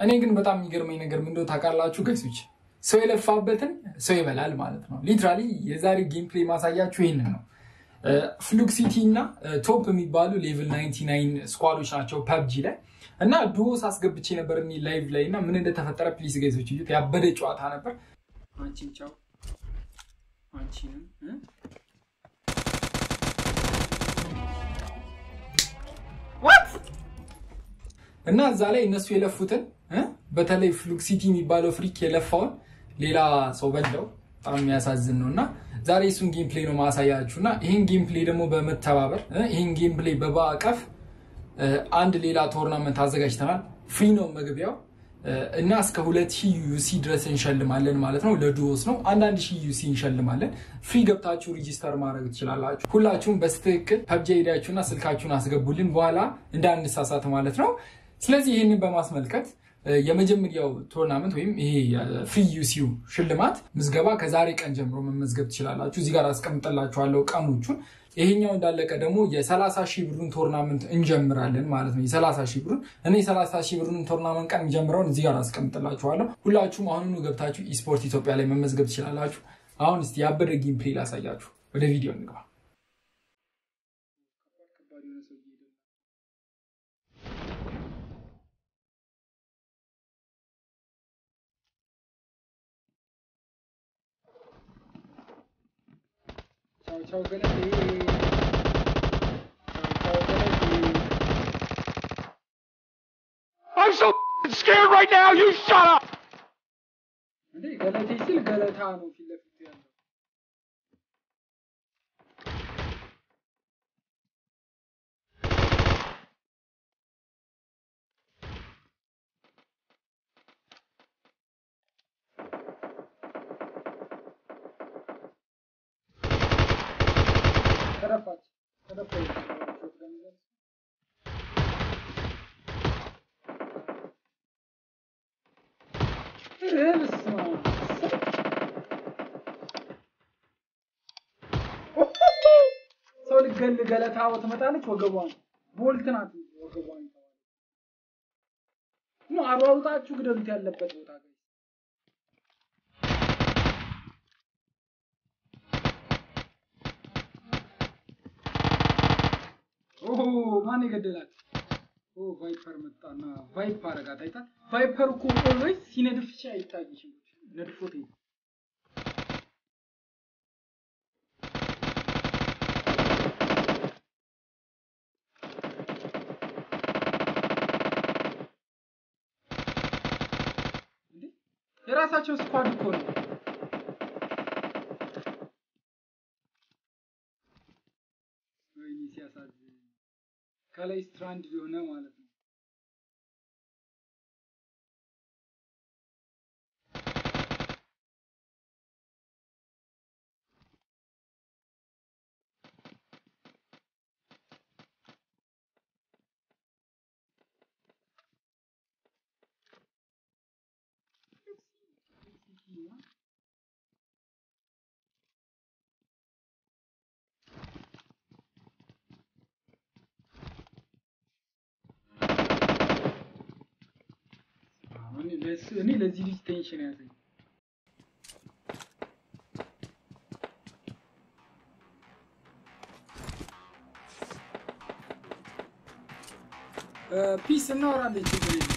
እኔ ግን በጣም የሚገርመኝ ነገር ምንድነው ታውቃላችሁ guys ኦች? ሰው የለፋበትን ሰው ይበላል ማለት ነው። literally የዛሬ gameplay ማሳያችሁ ይህንን ነው። ፍሉክ ሲቲ እና ቶፕ የሚባሉ level 99 squad ኦች ናቸው PUBG ላይ እና duos አስገብቼ ነበር live ላይ እና ምን እንደተፈጠረ please guys ኦች እዩት። ያበደ ጨዋታ ነበር። አንቺን ቻው አንቺንም እ? እና እዛ ላይ እነሱ የለፉትን እ? በተለይ ፍሉክ ሲቲ የሚባለው ፍሪክ የለፋውን ሌላ ሰው በላው። በጣም የሚያሳዝን ነው። እና ዛሬ እሱን gameplay ነው ማሳያችሁ እና ይህን gameplay ደግሞ በመተባበር እ? ይህን gameplay በማዕቀፍ አንድ ሌላ tournament አዘጋጅተናል። free ነው መግቢያው እና እስከ ሁለት ሺህ UC ድረስ እንሸልማለን ማለት ነው። ለ duos ነው አንዳንድ ሺህ UC እንሸልማለን። free ገብታችሁ register ማድረግ ትችላላችሁ። ሁላችሁም በትክክል PUBG ሄዳችሁና ስልካችሁን አስገቡልን በኋላ እንዳንሳሳት ማለት ነው። ስለዚህ ይህንን በማስመልከት የመጀመሪያው tournament ወይም ይሄ free UC ው ሽልማት ምዝገባ ከዛሬ ቀን ጀምሮ መመዝገብ ትችላላችሁ። እዚህ ጋር አስቀምጥላችኋለሁ ቀኖቹን። ይሄኛው እንዳለቀ ደግሞ የ30 ሺህ ብሩን tournament እንጀምራለን ማለት ነው። የ30 ሺህ ብሩን እኔ የ30 ሺህ ብሩን tournament ቀን የሚጀምረውን እዚህ ጋር አስቀምጥላችኋለሁ። ሁላችሁም አሁኑኑ ገብታችሁ Esport Ethiopia ላይ መመዝገብ ትችላላችሁ። አሁን እስቲ ያበደ gameplay ላሳያችሁ። ወደ ቪዲዮ እንግባ። ቻው ቻው ገለቴ ቻው ቻው ገለቴ I'm so scared right now. You shut up. ሰው ልገል ገለታው ትመጣለች። ወገቧን ቦልት ናት ወገቧን ኑ አሯሩጣችሁ ግደሉት ያለበት ቦታ ጋር ኦሆ ማን የገደላት? ኦ ቫይፐር መጣና ቫይፕ አረጋት። አይታ ቫይፐር እኮ ሲነድፍ ብቻ አይታይሽም። ነድፎት የራሳቸው ስኳድ እኮ ነው። ወይኔ ሲያሳዝን ከላይ ስትራንድ የሆነ ማለት ነው። እኔ ለሱ- እኔ ለዚህ ልጅ ቴንሽን ያዘኝ። ፒስ እናወራለን። ችግር የለም።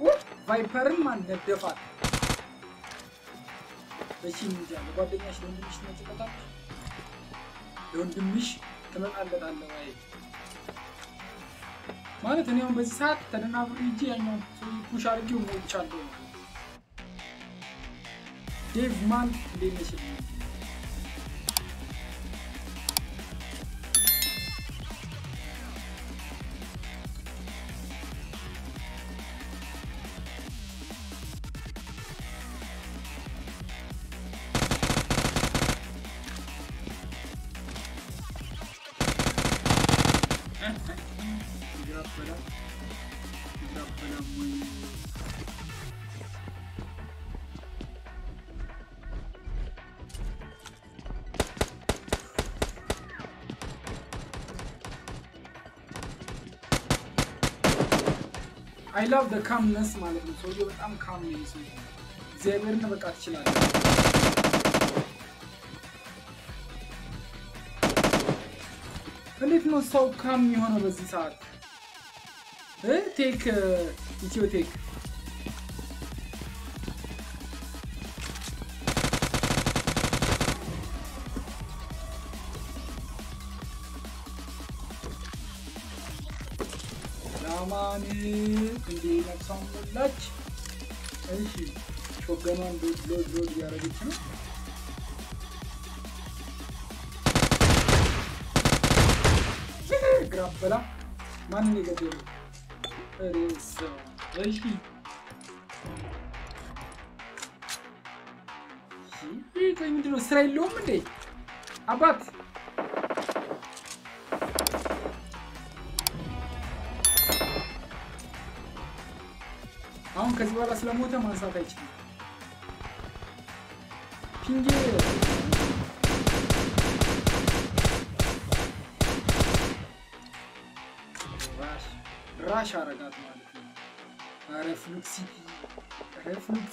ኡ፣ ቫይፐርን ማን ነደፋት? እሺ እንጃ። ለጓደኛሽ ለወንድምሽ ትመጭበታለሽ? ለወንድምሽ ትመጣለታለህ ወይ? ማለት እኔ አሁን በዚህ ሰዓት ተደናብሬ ሂጄ ያኛውን ፑሽ አድርጌው ሞቻለሁ። ዴቭ ማን እንዴት ነሽ? I love the calmness ማለት ነው። ሰውዬው በጣም calm ነው ሰው እግዚአብሔርን በቃ ትችላለህ። እንዴት ነው ሰው calm የሆነው በዚህ ሰዓት? ቴክ ኢትዮ ቴክ ላማን እንዴ ነፍሷን ሞላች። እሺ ሾገኗን ሎድ ሎድ ሎድ እያደረገች ነው። ግራበላ ማንን የገደሉ? ሬስ እሺ ይህ ቆይ ምንድን ነው? ስራ የለውም እንዴ አባት? አሁን ከዚህ በኋላ ስለሞተ ማንሳት አይችልም። ፒንጌ rush አረጋት ማለት ነው። ኧረ ፍሉክ ሲቲ፣ ኧረ ፍሉክ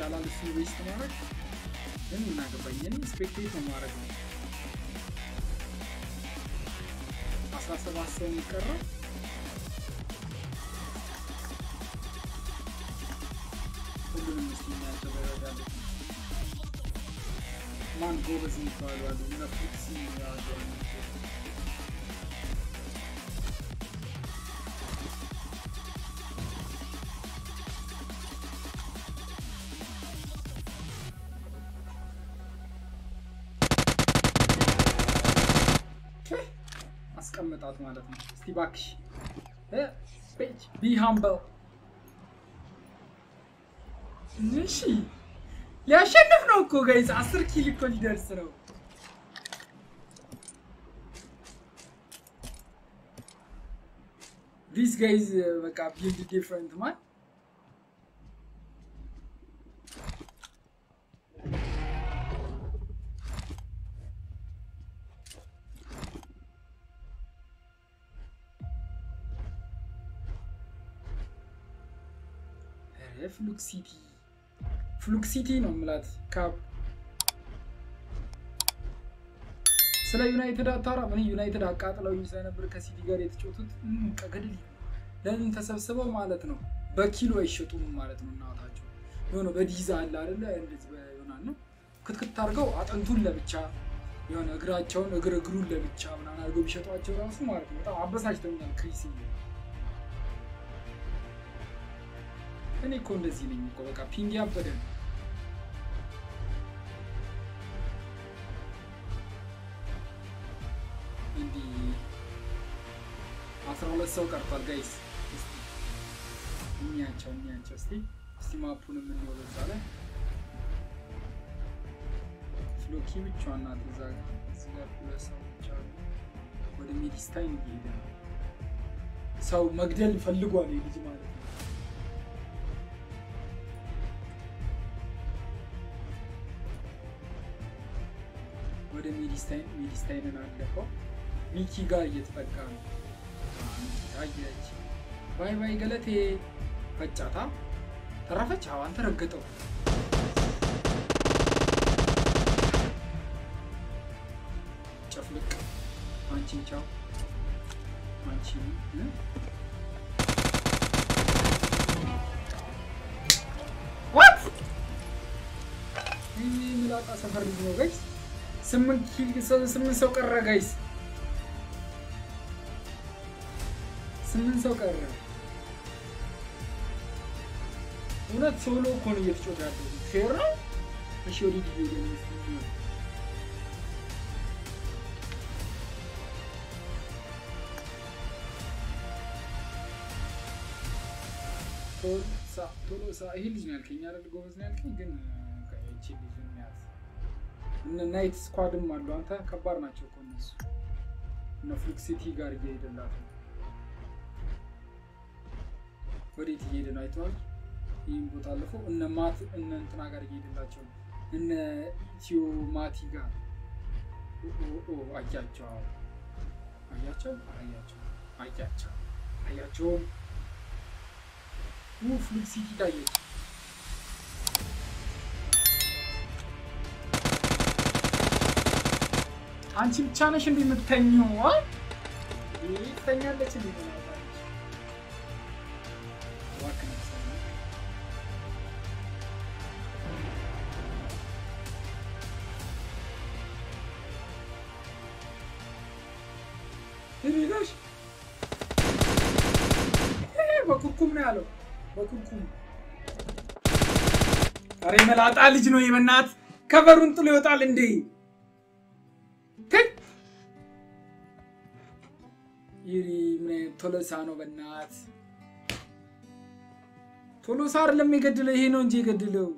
ሲቲ ይሻላል እሱ ዌስት ማድረግ ምን እናገባኝ? እኔ ስፔክቴት ነው ማድረግ ነው። አስራ ሰባት ሰው የሚቀረው ሁሉንም ስ የሚያቸው ይረዳለ ማን ጎበዝ የሚባሉ አስቀምጣት ማለት ነው። እስቲ እባክሽ be humble። እሺ ሊያሸንፍ ነው እኮ guys፣ አስር kill እኮ ሊደርስ ነው። this guy's በቃ built different man ፍሉክ ሲቲ ፍሉክ ሲቲ ነው የምላት። ካብ ስለ ዩናይትድ አታወራ። ምን ዩናይትድ አቃጥለውኝ ስለነበር ከሲቲ ጋር የተጫወቱት ቀገድል ለምን ተሰብስበው ማለት ነው። በኪሎ አይሸጡም ማለት ነው። እናታቸው የሆነ በዲዛ አለ አይደለ? እንደዚህ በሆናል ነው ክትክት አድርገው አጥንቱን ለብቻ የሆነ እግራቸውን እግር እግሩን ለብቻ ምናምን አድርገው ቢሸጧቸው ራሱ ማለት ነው። በጣም አበሳጭተውኛል ክሪስ እኔ እኮ እንደዚህ ነኝ እኮ በቃ ping ያበደ እንዲህ አስራ ሁለት ሰው ቀርቷል guys። እኛቸው እኛቸው እስቲ እስቲ map ኡን የምንወው በዛ ላይ ፍሎኪ ብቻዋን ናት እዛ እዚህ ሁለት ሰው ብቻ ወደ ሜዲስታይን እየሄደ ነው። ሰው መግደል ፈልጓል ልጅ ማለት ነው። ወደ ሜዲስታይን ሜዲስታይንን አለፈው። ሚኪ ጋር እየተጠጋ ነው። ታየች። bye bye ገለቴ ፈጫታ ተረፈች። አዋን ተረገጠው። ጨፍልቅ አንቺን ቻው አንቺ what ይህ ምላጣ ሰፈር ልጅ ነው guys። ስምንት ሰው ቀረ guys፣ ስምንት ሰው ቀረ። እውነት solo እኮ ነው እየተጫወተ ያለው። fair ነው። እሺ ወደ ዲቪ ቶሎሳ ይሄ ልጅ ነው ያልከኝ አይደል? ጎበዝ ነው ያልከኝ ግን ይቺ ልጅ ያዝ እነ ናይት ስኳድም አሉ። አንተ ከባድ ናቸው እኮ እነሱ። እነ ፍሉክ ሲቲ ጋር እየሄደላት ነው። ወዴት እየሄደ ነው አይተዋል? ይህም ቦታ አልፎ እነ ማት እነ እንትና ጋር እየሄደላቸው ነው። እነ ኢትዮ ማቲ ጋር አያቸው አያቸው አያቸው አያቸው አያቸው ፍሉክ ሲቲ ታየች። አንቺ ብቻ ነሽ? አ? ይህ ትተኛለች ሄደሽ በኩርኩም ነው ያለው። በኩርኩም ኧረ መላጣ ልጅ ነው የመናት ከበሩን ጥሎ ይወጣል እንዴ? ቶሎሳ ነው በናት ቶሎሳ አይደለም የገድለው ይሄ ነው እንጂ የገድለው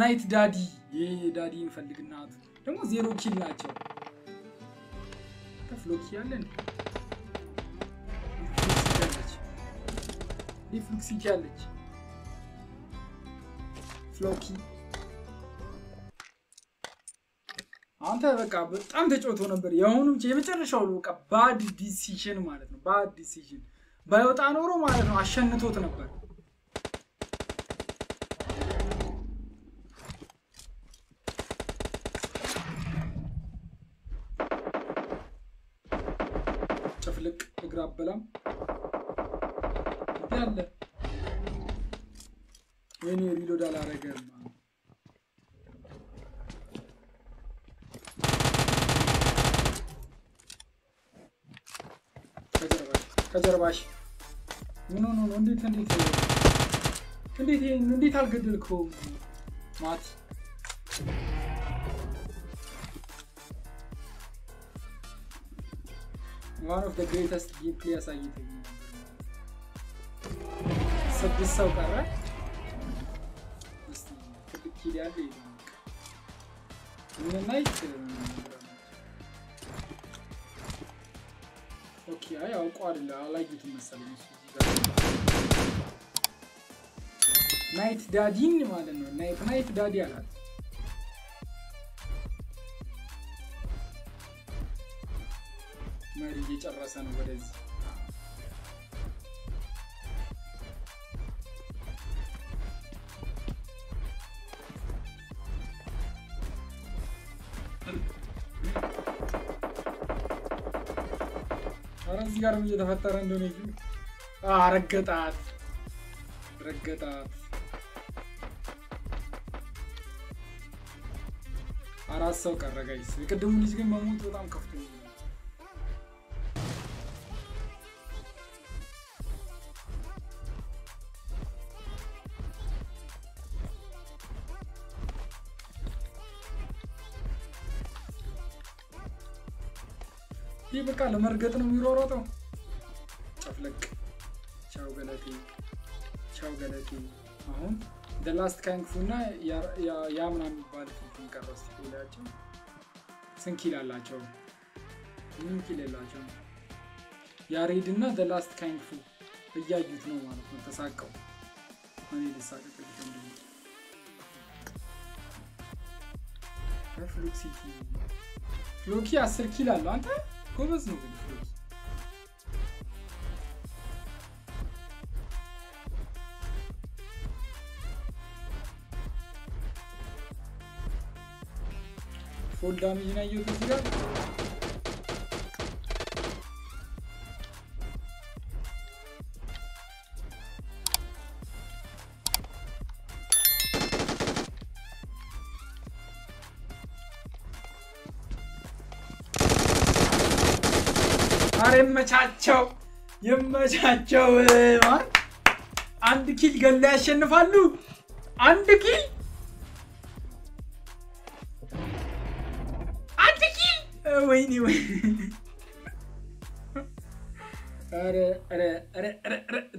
ናይት ዳዲ ይሄ ዳዲ እንፈልግ እናቱ ደግሞ ዜሮ ኪል ናቸው። ከፍሎኪ ያለን ዲፍሉክሲቲ ያለች ፍሎኪ አንተ በቃ በጣም ተጫውቶ ነበር። የአሁኑ የመጨረሻው በቃ bad decision ማለት ነው። bad decision ባይወጣ ኖሮ ማለት ነው አሸንቶት ነበር። ጭፍልቅ እግር አበላም አለ። ወይኔ ሪሎድ አላረገም። ከጀርባሽ ከጀርባሽ ምን ሆኖ ነው? እንዴት እንዴት እንዴት ይሄን እንዴት አልገደልከውም? ማቲ one of the greatest game play አሳይተኝ ነበር። ስድስት ሰው ቀረ። እስቲ ትልቅ kill ያለ ይደንቅ ምን ናይት አይ አውቀው አይደለ አላየሁትም መሰለኝ። ናይት ዳዲን ማለት ነው። ናይት ናይት ዳዲ አላት። መሪ እየጨረሰ ነው ወደዚህ ምን እየተፈጠረ እንደሆነ አ ረገጣት ረገጣት። አራት ሰው ቀረ ጋይስ። የቅድሙ ልጅ ግን መሞት በጣም ከፍቶ ይህ በቃ ለመርገጥ ነው ጨፍለቅ ቻው ገለቴ፣ አሁን The Last Kungfu እና ያምና የሚባል ፊልም ቀረ። እስኪ ላያቸው ስንት kill አላቸው? ምንም kill የላቸው። ያሬድ እና The Last Kungfu እያዩት ነው ማለት ነው። ተሳቀው እኔ ልሳቀቅ ፍሎኪ አስር kill አለው አንተ ጎበዝ ነው ግን ፍሎኪ fall damage ነው ያየሁት እዚህ ጋር አረ የመቻቸው የመቻቸው ማን አንድ kill ገላ ያሸንፋሉ። አንድ ኪል ወይኔ ወይ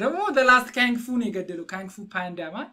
ደግሞ ላስት ካንግፉ ነው የገደለው። ካንግፉ ፓንዳ ማን